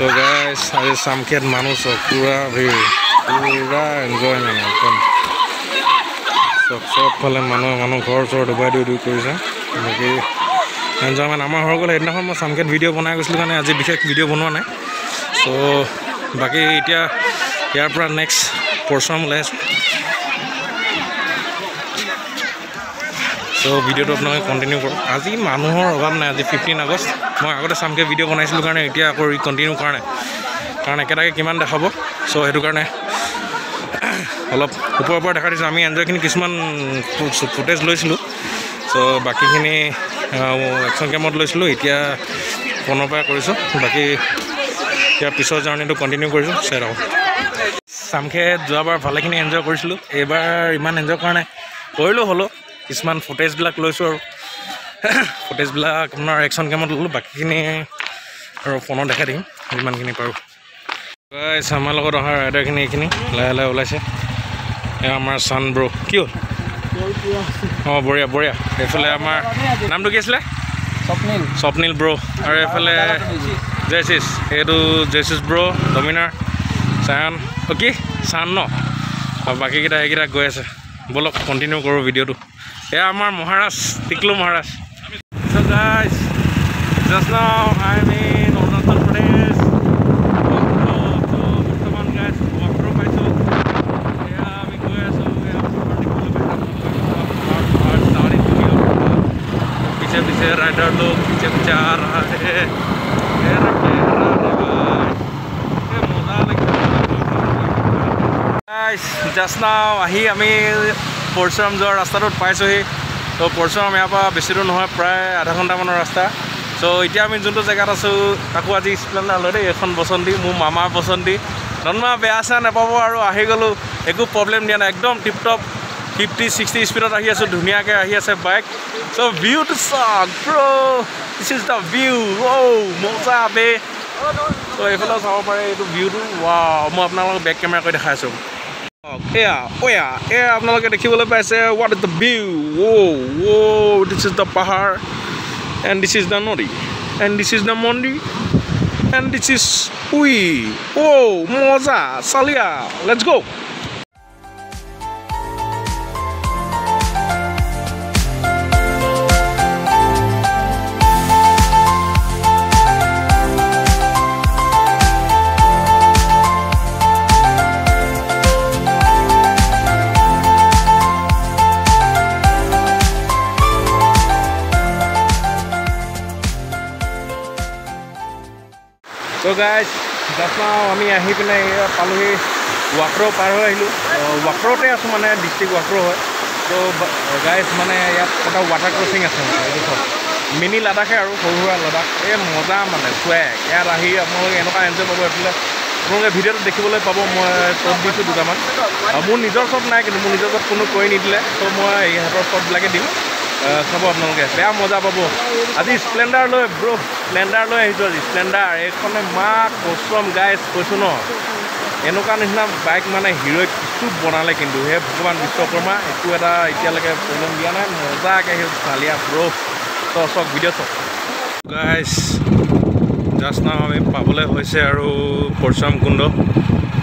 চ' গাইছ আজি চামখেত মানুহ চব পূৰা ভিৰ পূৰা এনজয় মানে একদম চব চবফালে মানুহ মানুহ ঘৰ চৰ ডুবাই দিও দিও কৰিছে বাকী এনজয়মেণ্ট আমাৰ হৈ গ'লে সেইদিনাখন মই চামখেত ভিডিঅ' বনাই গৈছিলোঁ কাৰণে আজি বিশেষ ভিডিঅ' বনোৱা নাই চ' বাকী এতিয়া ইয়াৰ পৰা নেক্সট পৰশুৰাম ওলাই আছোঁ চ' ভিডিঅ'টো আপোনালোকে কণ্টিনিউ কৰক। আজি মানুহৰ অভাৱ নাই আজি ফিফটিন আগষ্ট। মই আগতে চামকৈ ভিডিঅ' বনাইছিলোঁ কাৰণে এতিয়া আকৌ কণ্টিনিউ কৰা নাই। কাৰণ একেটাকে কিমান দেখাব? চ' সেইটো কাৰণে অলপ ওপৰৰ পৰা দেখা দিছোঁ। আমি এনজয়খিনি কিছুমান ফুটেজ লৈছিলোঁ। চ' বাকীখিনি একশ্যন কেম্পত লৈছিলোঁ। এতিয়া ফোনৰ পৰাই কৰিছোঁ। বাকী ইয়াৰ পিছৰ জাৰ্ণিটো কণ্টিনিউ কৰিছোঁ। চাই থাকক চামখেত যোৱাবাৰ ভালেখিনি এনজয় কৰিছিলোঁ। এইবাৰ ইমান এনজয় কৰা নাই। কৰিলোঁ হ'লেও। কিছুমান ফুটেজবিলাক লৈছোঁ আৰু। ফুটেজবিলাক আপোনাৰ একশ্যন কেমত ল'লোঁ বাকীখিনি আৰু ফোনত দেখাই দিম যিমানখিনি পাৰোঁ। আমাৰ লগত অহা ৰাইডাৰখিনি এইখিনি লাহে লাহে ওলাইছে। এয়া আমাৰ চান ব্ৰ কি হ'ল? অঁ বঢ়িয়া বঢ়িয়া। এইফালে আমাৰ নামটো কি আছিলে? স্বপ্নিল। স্বপ্নিল ব্ৰ আৰু এইফালে জয়চিছ এইটো জয়চিছ ব্ৰ ডমিনাৰ চায়ন। অ' কি? চান ন? আৰু বাকীকেইটা এইকেইটা গৈ আছে। ব'লক কণ্টিনিউ কৰোঁ ভিডিঅ'টো। এয়া আমাৰ মহাৰাজ টিকলু মহাৰাজ। জাষ্ট নাও আহি আমি পৰশুৰাম যোৱাৰ ৰাস্তাটোত পাইছোঁহি। ত' পৰশুৰাম ইয়াৰ পৰা বেছি দূৰ নহয় প্ৰায় আধা ঘণ্টামানৰ ৰাস্তা। চ' এতিয়া আমি যোনটো জেগাত আছোঁ তাকো আজি স্প্লেণ্ডাৰ লৈ দেই এখন বসন্তী মোৰ মামাৰ বসন্তী। নন্মা বেয়া চেয়া নাপাব আৰু আহি গ'লোঁ একো প্ৰব্লেম দিয়া নাই একদম টিপটপ ফিফটি ছিক্সটি স্পীডত আহি আছোঁ ধুনীয়াকৈ আহি আছে বাইক চ' ভিউটো চাওক bro' this is the view অ' মজা বে। ত' এইফালেও চাব পাৰে এইটো ভিউটো মই আপোনালোকক বেক কেমেৰা কৰি দেখাই আছোঁ। Yeah, oh yeah, yeah, I'm not looking at the Kula Pass. What is the view? Whoa, whoa, this is the Pahar, and this is the Nodi, and this is the Mondi, and this is Ui, whoa, Moza, Salia, let's go. ত' guys just now আমি আহি পিনে পালোহি ৱাক্ৰ পাৰ হৈ আহিলোঁ। ৱাক্ৰতে আছোঁ মানে district ৱাক্ৰ হয়। ত' গাইজ মানে ইয়াত এটা ৱাটাৰ ক্ৰচিং আছে মানে চব। লাডাখে আৰু সৰু সুৰা লাডাখ এই মজা মানে চুৱেক ইয়াত আহি আপোনালোকে এনেকুৱা এনজয় পাব এইফালে। আপোনালোকে ভিডিঅ'টো দেখিবলৈ পাব মই শ্বট দিছোঁ দুটামান। মোৰ নিজৰ শ্বট নাই কিন্তু মোৰ নিজৰ শ্বট কোনো কৰি নিদিলে। ত' মই ইহঁতৰ শ্বটবিলাকে দিম। চাব আপোনালোকে। বেয়া মজা পাব। আজি স্প্লেণ্ডাৰ লৈ ব্ৰ স্প্লেণ্ডাৰ লৈ আহিছোঁ আজি। স্প্লেণ্ডাৰ এইখনে মাক কষ্টম গাইজ কৈছোঁ ন? এনেকুৱা নিচিনা বাইক মানে হিৰ'ই কিছু বনালে কিন্তু। সেই ভগৱান বিশ্বকৰ্মা একো এটা এতিয়ালৈকে প্ৰব্লেম দিয়া নাই। মজাকৈ আহিল চালিয়া bro check video' check guys just now আমি পাবলৈ হৈছে আৰু পৰশুৰাম কুণ্ড।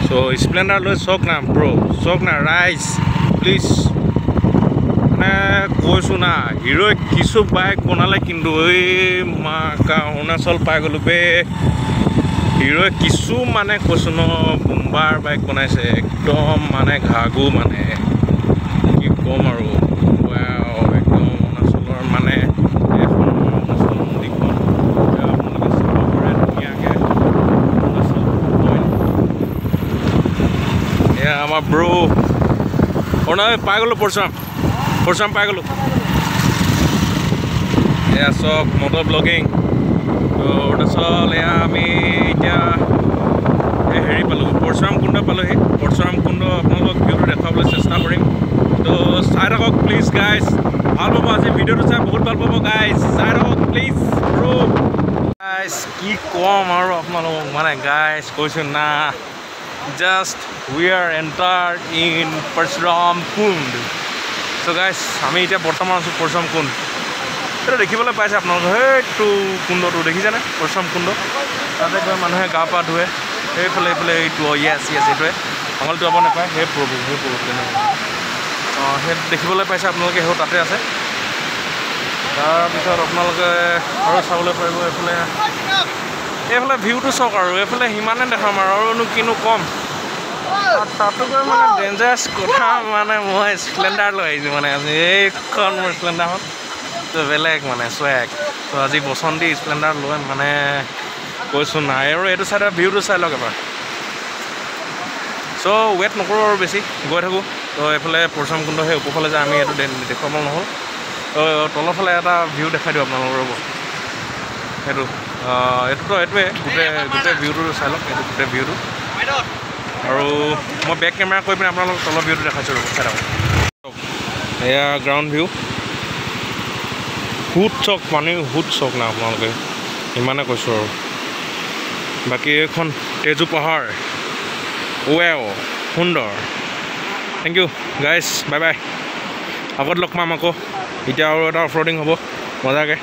চ' স্প্লেণ্ডাৰ লৈ চক না ব্ৰ চক না ৰাইজ প্লিজ কৈছোঁ না হিৰ'ই কিছু বাইক বনালে কিন্তু এই মা কা অৰুণাচল পাই গ'লোঁ বে। হিৰ'ই কিছু মানে কৈছোঁ ন বোম্বাৰ বাইক বনাইছে একদম মানে ঘাগু মানে। কি ক'ম আৰু একদম অৰুণাচলৰ মানে আমাৰ ব্ৰ অৰুণাচল পাই গ'লোঁ পৰশুৰাম। পৰশুৰাম পাই গ'লোঁ। এয়া চব মটৰ ব্লগিং তো অৰুণাচল এয়া আমি এতিয়া এই হেৰি পালোঁ পৰশুৰাম কুণ্ড পালোঁহি। পৰশুৰাম কুণ্ড আপোনালোকক ভিডিঅ'টো দেখুৱাবলৈ চেষ্টা কৰিম। তো চাই থাকক প্লিজ গাইজ ভাল পাব আজি ভিডিঅ'টো চাই বহুত ভাল পাব গাইজ চাই থাকক প্লিজ গাইজ কি ক'ম আৰু আপোনালোকক? মানে গাইজ কৈছোঁ না। Just we are enter in Parshuram Kund so guys আমি এতিয়া বৰ্তমান আছোঁ পৰশুৰাম কুণ্ড। এইটো দেখিবলৈ পাইছে আপোনালোকে। সেইটো কুণ্ডটো দেখিছেনে? পৰশ্ৰম কুণ্ড। তাতে গৈ মানুহে গা পা ধুৱে। সেইফালে এইফালে এইটো য়েছ য়েছ এইটোৱে। আঙুলি যাব নাপায়। সেই প্ৰভু সেই প্ৰভু তেনেকুৱা অঁ সেই দেখিবলৈ পাইছে আপোনালোকে সেই তাতে আছে। তাৰপিছত আপোনালোকে আৰু চাবলৈ পাৰিব এইফালে। এইফালে ভিউটো চাওক আৰু। এইফালে সিমানে দেখাম আৰু। আৰুনো কিনো ক'ম। আৰু তাতো গৈ মানে ডেঞ্জাৰাছ কথা মানে মই স্প্লেণ্ডাৰ লৈ আহিছোঁ মানে। আজি এইখন মোৰ স্প্লেণ্ডাৰখন তো বেলেগ মানে চুৱেগ তো আজি বসন্তি স্প্লেণ্ডাৰ লৈ মানে কৈছোঁ নাই। আৰু এইটো চাইডে ভিউটো চাই লওক এবাৰ। চ' ৱেইট নকৰোঁ আৰু বেছি গৈ থাকোঁ। তো এইফালে পৰশুৰাম কুণ্ড সেই ওপৰফালে যে আমি এইটো দেখুৱাব নহ'ল। তো তলৰ ফালে এটা ভিউ দেখাই দিওঁ আপোনালোকৰ ৰ'ব। সেইটো এইটোতো এইটোৱে গোটেই গোটেই ভিউটো চাই লওক এইটো গোটেই ভিউটো আৰু মই বেক কেমেৰা কৰি পিনে আপোনালোকক তলৰ ভিউটো দেখাইছোঁ ৰ'ব চাই থাকক। এয়া গ্ৰাউণ্ড ভিউ সুত চক পানী সুত চক না আপোনালোকে ইমানে কৈছোঁ আৰু। বাকী এইখন তেজু পাহাৰ। ৱেও সুন্দৰ। Thank you guys bye bye আগত লগ পাম আকৌ। এতিয়া আৰু এটা অফৰডিং হ'ব মজাকৈ।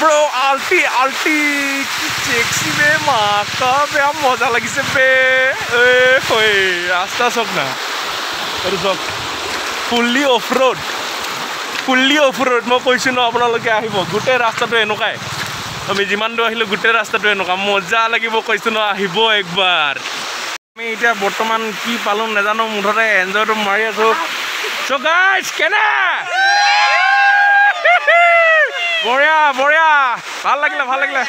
ব্ৰ আল্টি আল্টি কি চেক্সি বে মাকা বেয়া মজা লাগিছে বে। এ হৈ ৰাস্তা চাওক না। এইটো চাওক fully off road fully off road মই কৈছোঁ ন আপোনালোকে আহিব। গোটেই ৰাস্তাটো এনেকুৱাই। আমি যিমান দূৰ আহিলোঁ গোটেই ৰাস্তাটো এনেকুৱা। মজা লাগিব কৈছোঁ ন আহিব একবাৰ। আমি এতিয়া বৰ্তমান কি পালোঁ নাজানো মুঠতে এনজয়টো মাৰি আছোঁ। চ' গাইজ কেনে? বঢ়িয়া বঢ়িয়া। ভাল লাগিলে ভাল লাগিলে।